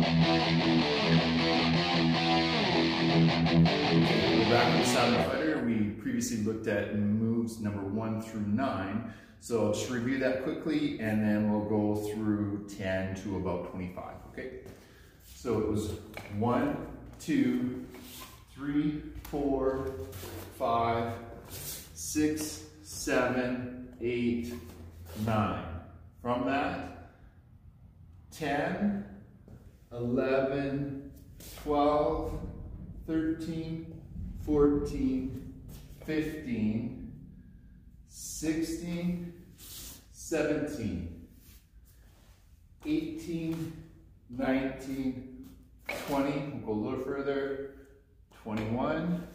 We're back Silent Fighter. We previously looked at moves number one through nine. So I'll just review that quickly and then we'll go through 10 to about 25, okay? So it was one, two, three, four, five, six, seven, eight, nine. From that, 10, 11, 12, 13, 14, 15, 16, 17, 18, 19, 20, we'll go a little further, 21,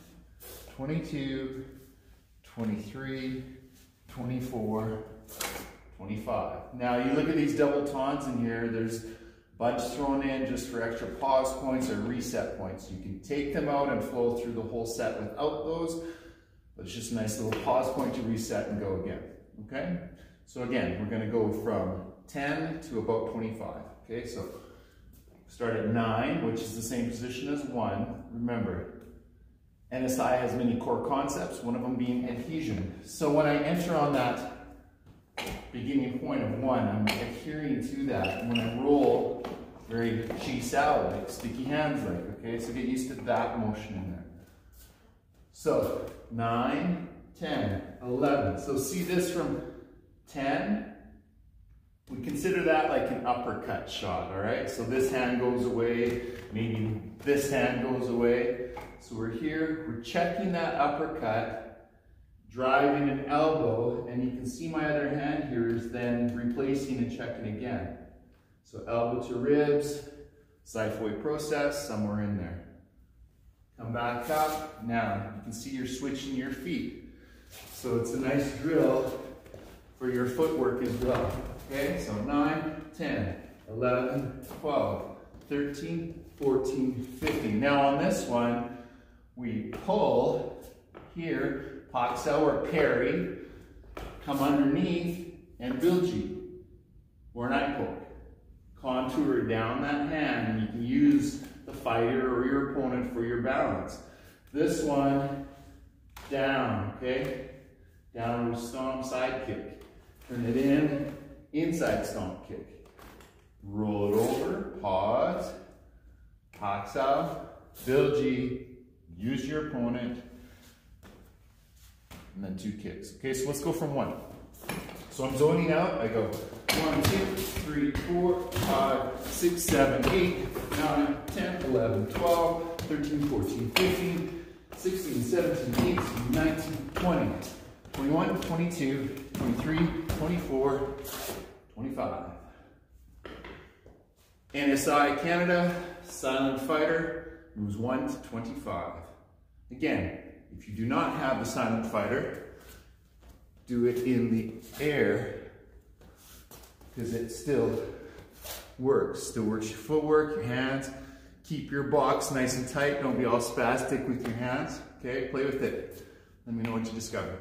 22, 23, 24, 25. Now you look at these double taunts in here, there's bunch thrown in just for extra pause points or reset points. You can take them out and flow through the whole set without those, but it's just a nice little pause point to reset and go again, okay? So again, we're gonna go from 10 to about 25, okay? So start at nine, which is the same position as one. Remember, NSI has many core concepts, one of them being adhesion. So when I enter on that beginning point of one, I'm adhering to that. When I roll, very chi sao, like sticky hands like, okay? So get used to that motion in there. So 9, 10, 11. So see this from 10, we consider that like an uppercut shot, all right? So this hand goes away, maybe this hand goes away. So we're here, we're checking that uppercut, driving an elbow, and you can see my other hand here is then replacing and checking again. So elbow to ribs, xiphoid process, somewhere in there. Come back up. Now, you can see you're switching your feet. So it's a nice drill for your footwork as well. Okay, so 9, 10, 11, 12, 13, 14, 15. Now on this one, we pull here Sao or parry, come underneath and bilji, or night poke. Contour down that hand and you can use the fighter or your opponent for your balance. This one, down, okay? Downward stomp, side kick. Turn it in, inside stomp kick. Roll it over, pause, Pak Sao, bilji, use your opponent, and then two kicks. Okay, so let's go from one. So I'm zoning out, I go one, two, three, four, five, six, seven, eight, nine, 10, 11, 12, 13, 14, 15, 16, 17, 18, 19, 20, 21, 22, 23, 24, 25. NSI Canada, Silent Fighter, moves 1 to 25. Again, if you do not have the silent fighter, do it in the air because it still works. Still works your footwork, your hands. Keep your box nice and tight. Don't be all spastic with your hands. Okay, play with it. Let me know what you discover.